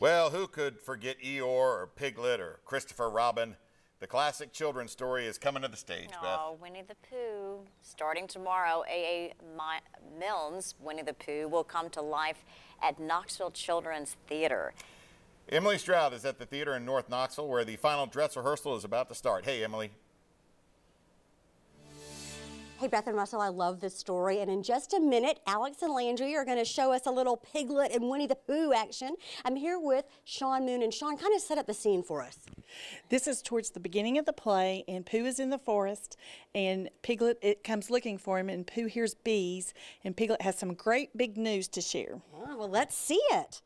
Well, who could forget Eeyore or Piglet or Christopher Robin? The classic children's story is coming to the stage, oh, Beth. Winnie the Pooh. Starting tomorrow, A.A. Milne's Winnie the Pooh will come to life at Knoxville Children's Theater. Emily Stroud is at the theater in North Knoxville where the final dress rehearsal is about to start. Hey, Emily. Hey, Beth and Russell, I love this story. And in just a minute, Alex and Landry are going to show us a little Piglet and Winnie the Pooh action. I'm here with Sean Moon. And Sean, kind of set up the scene for us. This is towards the beginning of the play, and Pooh is in the forest, and Piglet it comes looking for him, and Pooh hears bees, and Piglet has some great big news to share. Oh, well, let's see it.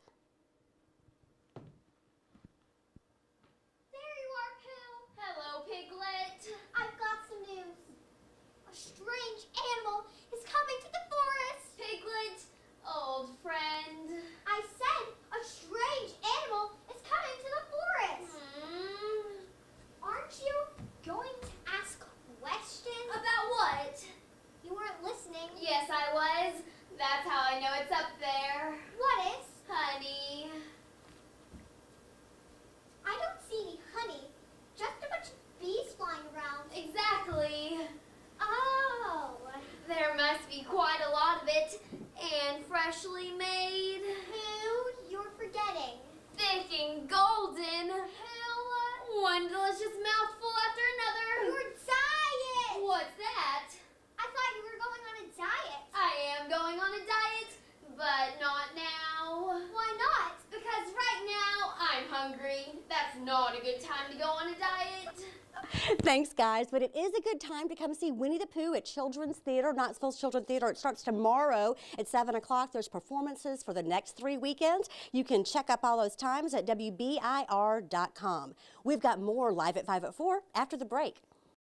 How I know it's up there. What is? Honey. I don't see any honey. Just a bunch of bees flying around. Exactly. Oh. There must be quite a lot of it. And freshly made. Who? You're forgetting. Thick and golden. Who? One delicious mouthful after another. Your diet! What's that? I thought you were going on a diet. I am going on a diet, but not now. Why not? Because right now I'm That's not a good time to go on a diet. Thanks, guys. But it is a good time to come see Winnie the Pooh at Children's Theater, Knoxville Children's Theater. It starts tomorrow at 7 o'clock. There's performances for the next three weekends. You can check up all those times at WBIR.com. We've got more live at 5 at 4 after the break.